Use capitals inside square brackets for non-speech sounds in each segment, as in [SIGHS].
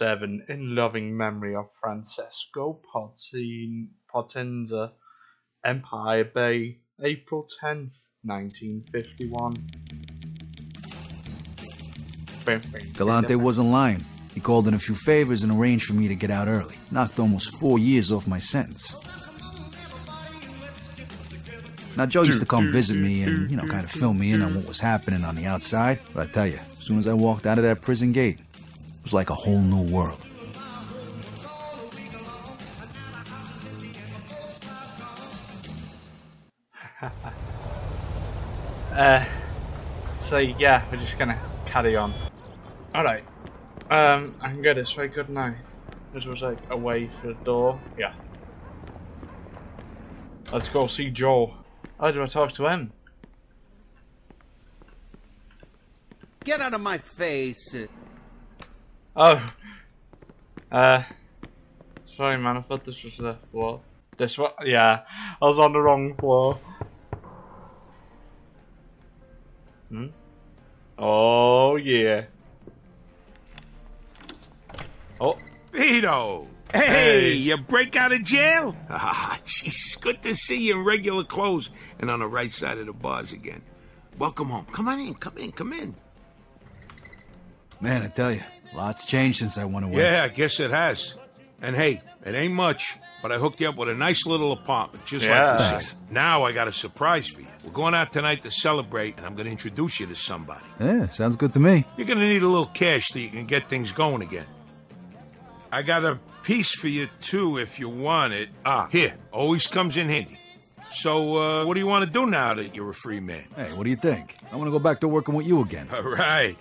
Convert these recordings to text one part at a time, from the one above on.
Number 7. In loving memory of Francesco Potin, Potenza, Empire Bay, April 10th, 1951. Galante wasn't lying. He called in a few favors and arranged for me to get out early. Knocked almost four years off my sentence. Now, Joe used to come visit me and, you know, kind of fill me in on what was happening on the outside. But I tell you, as soon as I walked out of that prison gate, was like a whole new world. [LAUGHS] uh, so yeah, we're just gonna carry on. Alright. Um, I can go this way, couldn't I? This was like away for the door. Yeah. Let's go see Joe. How do I talk to him? Get out of my face. Oh. Uh. Sorry, man. I thought this was the floor. This one? Yeah. I was on the wrong floor. Hmm? Oh, yeah. Oh. Vito! Hey, Hey. you break out of jail? [LAUGHS] Ah, jeez, good to see you in regular clothes and on the right side of the bars again. Welcome home. Come on in, come in, come in. Man, I tell you, lots changed since I went away. Yeah, I guess it has. And hey, it ain't much, but I hooked you up with a nice little apartment, just Yeah. like this. Thanks. Now I got a surprise for you. We're going out tonight to celebrate, and I'm going to introduce you to somebody. Yeah, sounds good to me. You're going to need a little cash so you can get things going again. I got a piece for you, too, if you want it. Ah, here. Always comes in handy. So, uh, what do you want to do now that you're a free man? Hey, what do you think? I want to go back to working with you again. All right.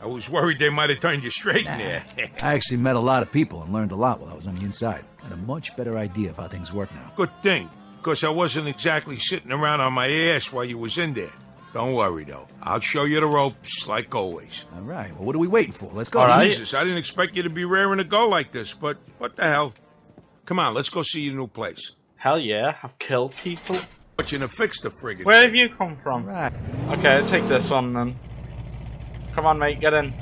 I was worried they might have turned you straight in there. I actually met a lot of people and learned a lot while I was on the inside. Had a much better idea of how things work now. Good thing, because I wasn't exactly sitting around on my ass while you was in there. Don't worry, though. I'll show you the ropes, like always. All right, well, what are we waiting for? Let's go. All right. Jesus, I didn't expect you to be raring to go like this, but what the hell? Come on, let's go see your new place. Hell yeah. I've killed people. But you to fix the friggin' Where have you come from? Right. Okay, I'll take this one then. Come on, mate, get in.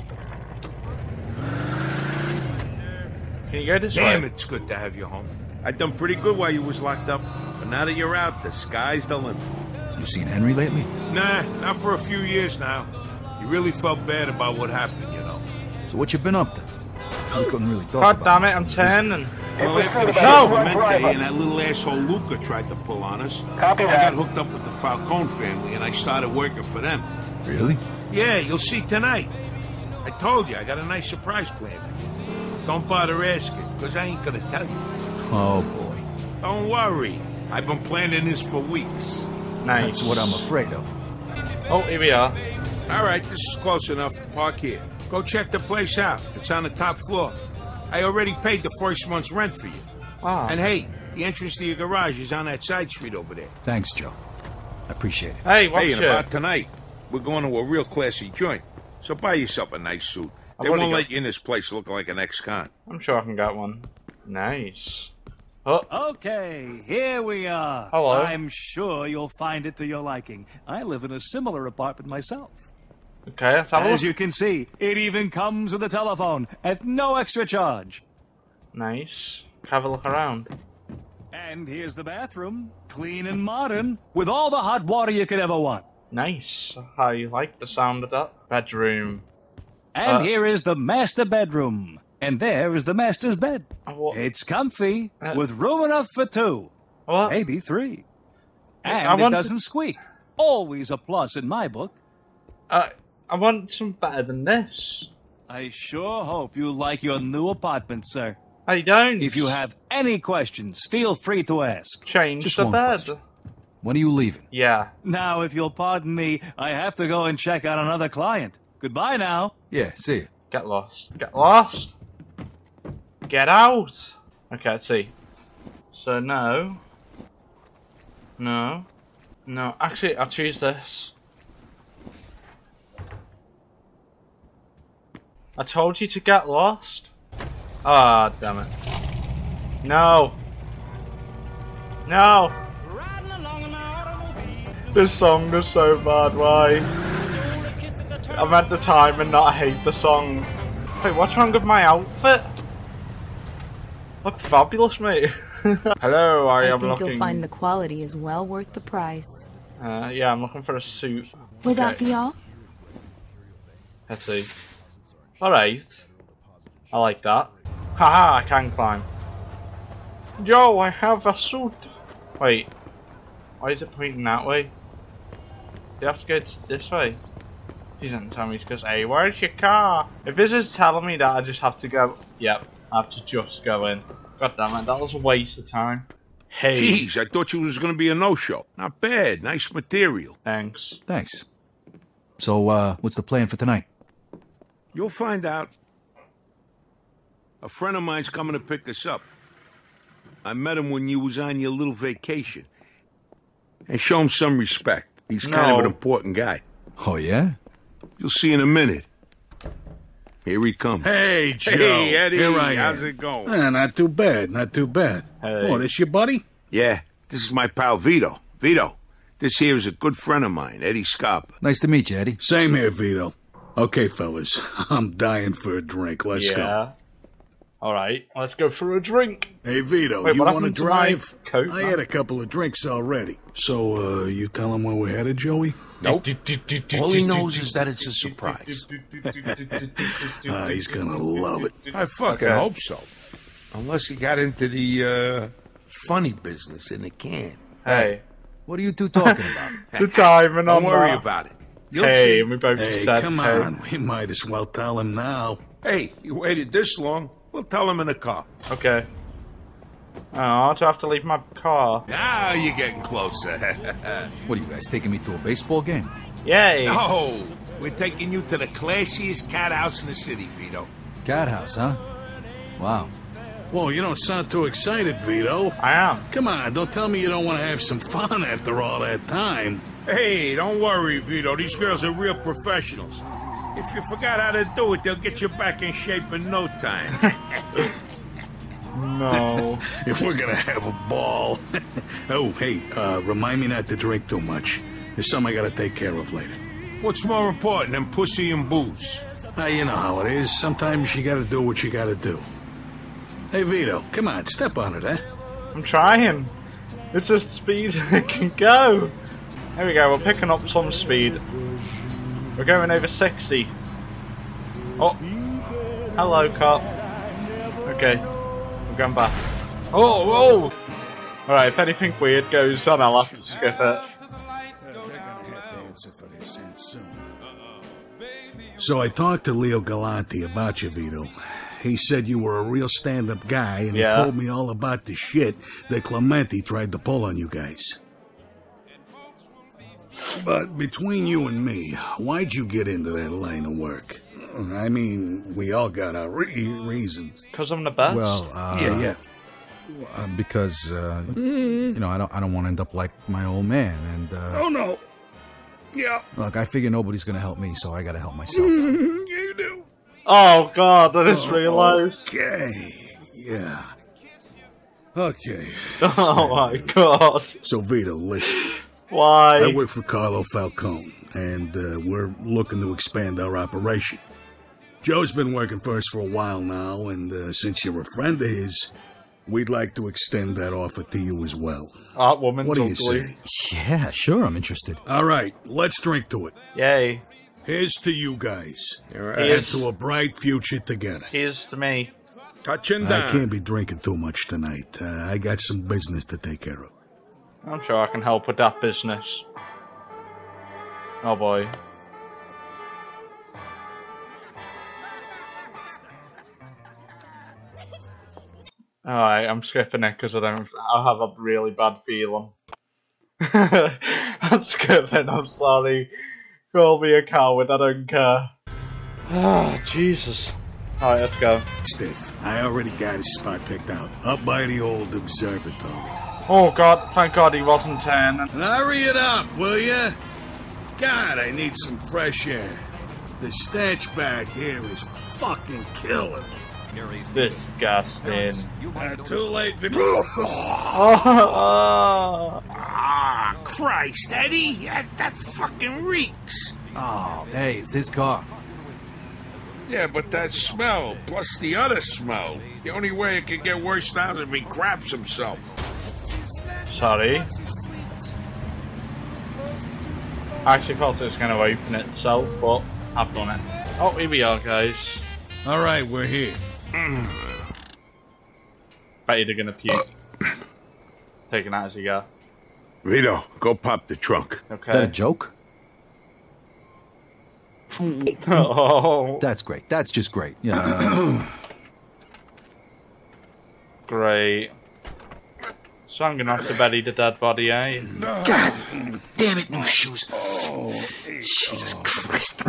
Can you go this Damn, way? it's good to have you home. I done pretty good while you was locked up, but now that you're out, the sky's the limit. You seen Henry lately? Nah, not for a few years now. You really felt bad about what happened, you know. So what you been up to? We couldn't really talk God about damn it, I'm in prison. turning. Well, after the No! shit and that little asshole Luca tried to pull on us, Copy I that. got hooked up with the Falcone family and I started working for them. Really? Yeah, you'll see tonight. I told you, I got a nice surprise plan for you. Don't bother asking, because I ain't gonna tell you. Oh boy, Don't worry. I've been planning this for weeks. Nice. that's what I'm afraid of. Oh, here we are. All right, this is close enough. Park here. Go check the place out. It's on the top floor. I already paid the first month's rent for you. Ah. And hey, the entrance to your garage is on that side street over there. Thanks, Joe. I appreciate it. Hey, what's hey, and about tonight, we're going to a real classy joint. So buy yourself a nice suit. I've They won't got- let you in this place looking like an ex-con. I'm sure I can get one. Nice. Oh, Okay, here we are. Hello. I'm sure you'll find it to your liking. I live in a similar apartment myself. okay, let's have a As you can see, it even comes with a telephone at no extra charge. Nice. Have a look around. And here's the bathroom, clean and modern, with all the hot water you could ever want. Nice. I like the sound of that. Bedroom. And Uh, here is the master bedroom. And there is the master's bed. Uh, what? It's comfy, Uh, with room enough for two, What? maybe three. And I it doesn't squeak. Always a plus in my book. Uh, I want some better than this. I sure hope you like your new apartment, sir. I don't. If you have any questions, feel free to ask. change Just the bed. question. When are you leaving? Yeah. Now, if you'll pardon me, I have to go and check out another client. Goodbye now. Yeah, see you. Get lost. Get lost. Get out. Okay, let's see. So no. No. No. Actually, I'll choose this. I told you to get lost. Ah, damn it. No. No. This song is so bad. Why? I meant the time and not hate the song. Wait, what's wrong with my outfit? Look fabulous, mate. [LAUGHS] Hello, I, I am think looking. you'll find the quality is well worth the price. Uh, yeah, I'm looking for a suit. Will that Okay. be all? Let's see. Alright. I like that. Haha, I can climb. Yo, I have a suit. Wait. Why is it pointing that way? Do you have to go this way? He doesn't tell me, he goes, hey, where's your car? If this is telling me that I just have to go, yep, I have to just go in. God damn it, that was a waste of time. Hey, Jeez, I thought you was gonna be a no-show. Not bad. Nice material. thanks. Thanks. So, uh, what's the plan for tonight? You'll find out. A friend of mine's coming to pick us up. I met him when you was on your little vacation. And show him some respect. He's kind of an important guy. Oh, yeah? You'll see in a minute. Here he comes. Hey, Joe. Hey, Eddie. Here I How's am. it going? Eh, not too bad, not too bad. Hey. Oh, this your buddy? Yeah, this is my pal Vito. Vito, this here is a good friend of mine, Eddie Scarpa. Nice to meet you, Eddie. Same here, Vito. Okay, fellas, [LAUGHS] I'm dying for a drink. Let's go. Yeah. Alright, let's go for a drink. Hey, Vito, Wait, you want to happened to my drive? coat, I had a couple of drinks already. So, uh, you tell him where we're headed, Joey? Nope. All he knows is that it's a surprise. Ah, he's gonna love it. I fucking Okay. hope so. Unless he got into the, uh, funny business in the can. Hey, What are you two talking about? the timing Don't on worry that. about it. You'll Hey, see. and we both Hey, said, come hey. on. We might as well tell him now. Hey, you waited this long. We'll tell him in the car. Okay. Oh, do I have to leave my car? Now you're getting closer. [LAUGHS] What are you guys taking me to a baseball game? Yay! no, we're taking you to the classiest cat house in the city, Vito. Cat house, huh? Wow. Whoa, you don't sound too excited, Vito. I am. Come on, don't tell me you don't want to have some fun after all that time. Hey, don't worry, Vito. These girls are real professionals. If you forgot how to do it, they'll get you back in shape in no time. No. [LAUGHS] If we're gonna have a ball. [LAUGHS] oh, hey, uh, remind me not to drink too much. There's something I gotta take care of later. What's more important than pussy and booze? Ah, you know how it is. Sometimes you gotta do what you gotta do. Hey, Vito, come on, step on it, eh? I'm trying. It's as speed [LAUGHS] as it can go. There we go, we're picking up some speed. We're going over 60. Oh. Hello, cop. Okay. We're going back. Oh, whoa! Alright, if anything weird goes on, I'll have to skip it. So I talked to Leo Galante about you, Vito. He said you were a real stand-up guy, and Yeah. he told me all about the shit that Clementi tried to pull on you guys. But between you and me, why'd you get into that line of work? I mean, we all got our re- reasons. Because I'm the best. Well, uh, yeah, yeah. uh, because uh, you know I don't I don't want to end up like my old man. And uh, Oh no. Yeah, look, I figure nobody's gonna help me, so I gotta help myself. you do. oh god, I just realised. Okay. Yeah. Okay. [LAUGHS] Oh my god. So Vito, listen. Why? I work for Carlo Falcone, and uh, we're looking to expand our operation. Joe's been working for us for a while now, and uh, since you're a friend of his, we'd like to extend that offer to you as well. That woman's What do you say? yeah, sure, I'm interested. All right, let's drink to it. Yay. Here's to you guys, All right. and Here's, to a bright future together. here's to me. Touching I can't be drinking too much tonight. Uh, I got some business to take care of. I'm sure I can help with that business. Oh boy. Alright, I'm skipping it because I don't. I have a really bad feeling. [LAUGHS] I'm skipping. I'm sorry. Call me a coward. I don't care. Ah, Jesus. Alright, let's go. Steve, I already got a spot picked out, up by the old observatory. Oh God! Thank God he wasn't turning. Hurry it up, will ya? God, I need some fresh air. The stench back here is fucking killing. me. Disgusting. Uh, too late. Vic- Oh, [LAUGHS] Ah, Christ, Eddie, that, that fucking reeks. Oh, hey, it's his car. Yeah, but that smell, plus the other smell. The only way it could get worse now is if he craps himself. Sorry. I actually thought it was going to open itself, but I've done it. Oh, here we are, guys. All right, we're here. Bet you're going to puke. Taking that as you go. Vito, go pop the trunk. Okay. Is that a joke? Oh, That's great. That's just great. Yeah. [COUGHS] great. So I'm going to have to bury the dead body, eh? God damn it, no shoes. Oh, Jesus Christ.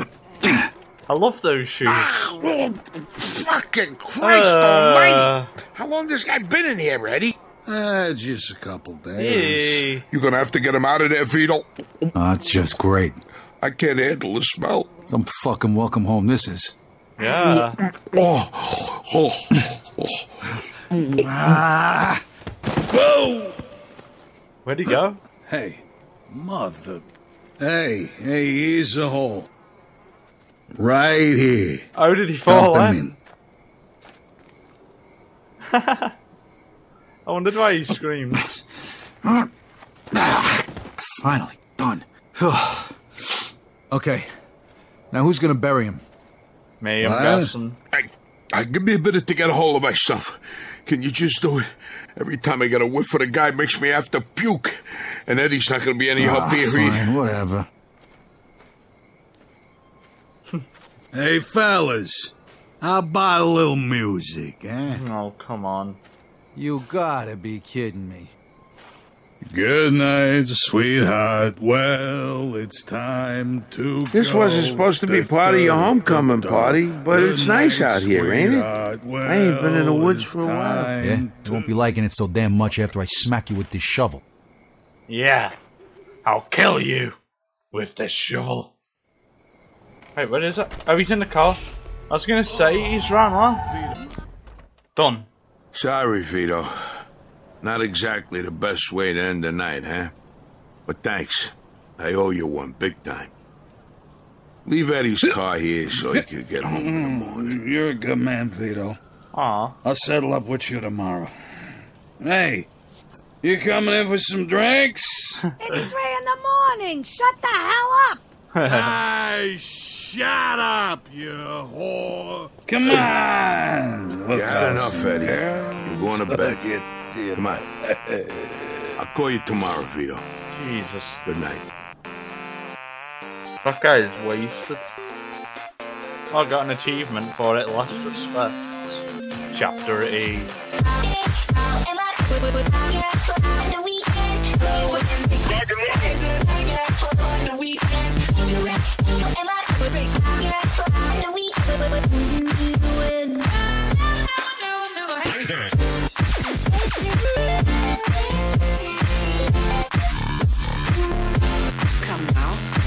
I love those shoes. Oh, fucking Christ almighty! Uh, How long this guy been in here, Eddie? Uh, just a couple days. hey. You're gonna have to get him out of there, Vito. Oh, that's just great. I can't handle the smell. Some fucking welcome home this is. Yeah. Oh, oh, Ah! Where'd he go? Hey, mother. Hey, hey, here's a hole. Right here. Oh, did he fall Dump him in? in. [LAUGHS] I wondered why he screamed. [LAUGHS] Finally, done. [SIGHS] okay. Now who's gonna bury him? Me, I'm What? guessing. I, I give me a minute to get a hold of myself. Can you just do it? Every time I get a whiff of the guy, makes me have to puke. And Eddie's not gonna be any help Ah, here. fine, whatever. [LAUGHS] Hey, fellas. How about a little music, eh? Oh, come on. You gotta be kidding me. Good night, sweetheart. Well, it's time to This go. wasn't supposed to be part of your homecoming party, but it's Good nice night, out here, ain't it? sweetheart. I ain't been in the woods for a while. time Yeah? You won't be liking it so damn much after I smack you with this shovel. Yeah. I'll kill you with this shovel. Wait, where is it? Oh, he's in the car. I was gonna say he's ran on. Done. Sorry, Vito. Not exactly the best way to end the night, huh? But thanks. I owe you one big time. Leave Eddie's car here so he can get home in the morning. Mm, you're a good man, Vito. Aw. I'll settle up with you tomorrow. Hey, you coming in for some drinks? [LAUGHS] It's three in the morning. Shut the hell up. Hey, shut up, you whore! Come on! You had enough, Eddie. You're going to bed. Come on. I'll call you tomorrow, Vito. Jesus. Good night. That guy is wasted. I got an achievement for it, last respect. Chapter 8. Come now.